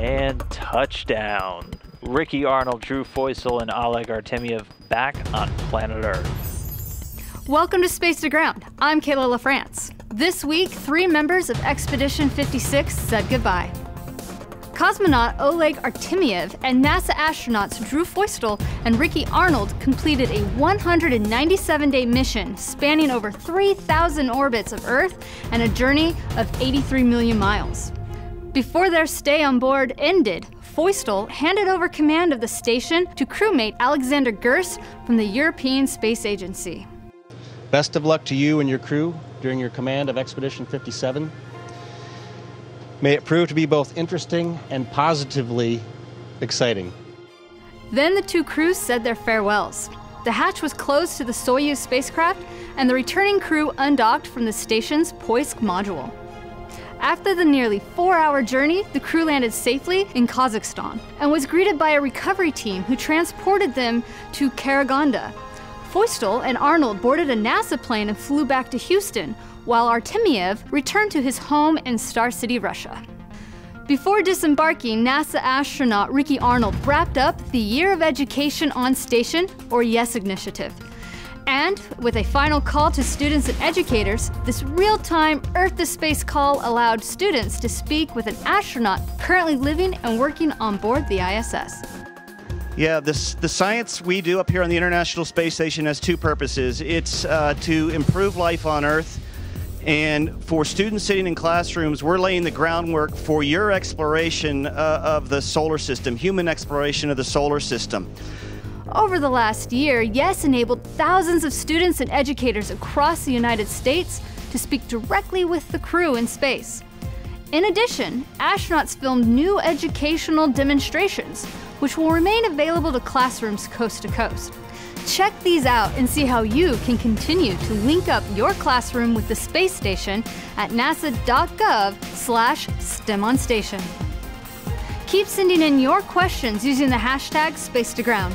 And touchdown. Ricky Arnold, Drew Feustel, and Oleg Artemyev back on planet Earth. Welcome to Space to Ground. I'm Kayla LaFrance. This week, three members of Expedition 56 said goodbye. Cosmonaut Oleg Artemyev and NASA astronauts Drew Feustel and Ricky Arnold completed a 197 day mission spanning over 3,000 orbits of Earth and a journey of 83 million miles. Before their stay on board ended, Feustel handed over command of the station to crewmate Alexander Gerst from the European Space Agency. Best of luck to you and your crew during your command of Expedition 57. May it prove to be both interesting and positively exciting. Then the two crews said their farewells. The hatch was closed to the Soyuz spacecraft, and the returning crew undocked from the station's Poisk module. After the nearly four hour journey, the crew landed safely in Kazakhstan and was greeted by a recovery team who transported them to Karaganda. Feustel and Arnold boarded a NASA plane and flew back to Houston, while Artemyev returned to his home in Star City, Russia. Before disembarking, NASA astronaut Ricky Arnold wrapped up the Year of Education on Station, or YES initiative. And with a final call to students and educators, this real time Earth to Space call allowed students to speak with an astronaut currently living and working on board the ISS. Yeah, this, the science we do up here on the International Space Station has two purposes. It's uh, to improve life on Earth and for students sitting in classrooms, we're laying the groundwork for your exploration uh, of the solar system, human exploration of the solar system. Over the last year, YES enabled thousands of students and educators across the United States to speak directly with the crew in space. In addition, astronauts filmed new educational demonstrations, which will remain available to classrooms coast to coast. Check these out and see how you can continue to link up your classroom with the space station at nasa.gov slash STEMOnStation. Keep sending in your questions using the hashtag SpaceToGround.